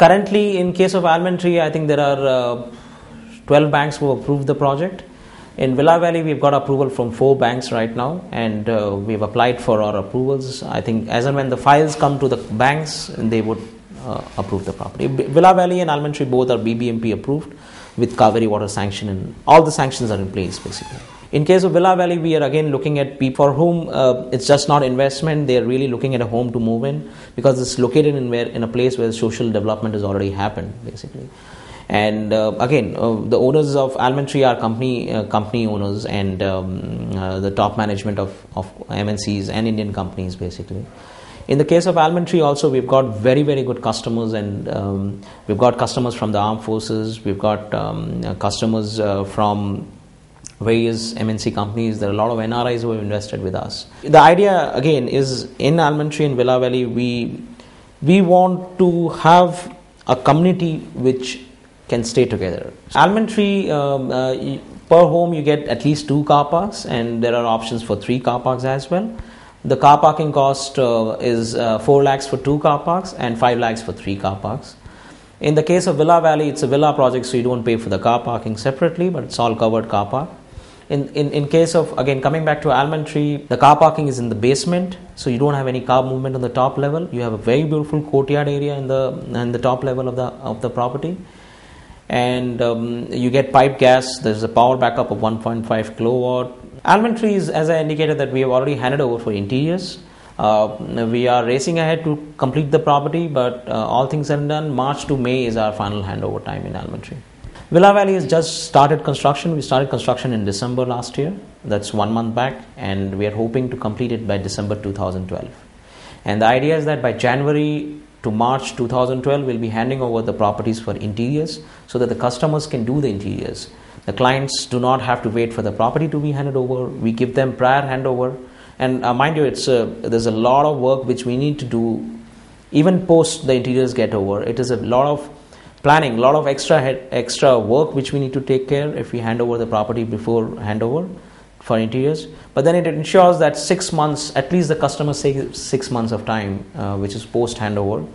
currently, in case of Almond Tree, I think there are uh, 12 banks who approved the project. In Villa Valley, we've got approval from four banks right now, and uh, we've applied for our approvals. I think as and when the files come to the banks, they would uh, approve the property. Villa Valley and Almond Tree both are BBMP approved with Kaveri water sanction, and all the sanctions are in place basically. In case of Villa Valley, we are again looking at people for whom uh, it's just not investment; they are really looking at a home to move in because it's located in where in a place where social development has already happened, basically. And uh, again, uh, the owners of Almond Tree are company uh, company owners and um, uh, the top management of, of MNCs and Indian companies, basically. In the case of Almond Tree, also we've got very very good customers, and um, we've got customers from the armed forces. We've got um, customers uh, from various MNC companies. There are a lot of NRIs who have invested with us. The idea again is in Almond Tree and Villa Valley, we we want to have a community which can stay together. Almond Tree, um, uh, per home you get at least two car parks, and there are options for three car parks as well. The car parking cost uh, is uh, 4 lakhs for two car parks and 5 lakhs for three car parks. In the case of Villa Valley, it's a villa project, so you don't pay for the car parking separately, but it's all covered car park. In, in, in case of, again, coming back to Almond Tree, the car parking is in the basement, so you don't have any car movement on the top level. You have a very beautiful courtyard area in the, in the top level of the, of the property. And um, you get pipe gas, there's a power backup of 1.5 kilowatt. Almond Tree is, as I indicated, that we have already handed over for interiors. Uh, we are racing ahead to complete the property, but uh, all things and done, March to May is our final handover time in Almond Tree. Villa Valley has just started construction. We started construction in December last year. That's one month back, and we are hoping to complete it by December 2012. And the idea is that by January to March 2012, we'll be handing over the properties for interiors so that the customers can do the interiors. The clients do not have to wait for the property to be handed over. We give them prior handover. And uh, mind you, it's a, there's a lot of work which we need to do even post the interiors get over. It is a lot of planning, a lot of extra extra work which we need to take care if we hand over the property before handover for interiors. But then it ensures that six months at least the customer saves six months of time uh, which is post handover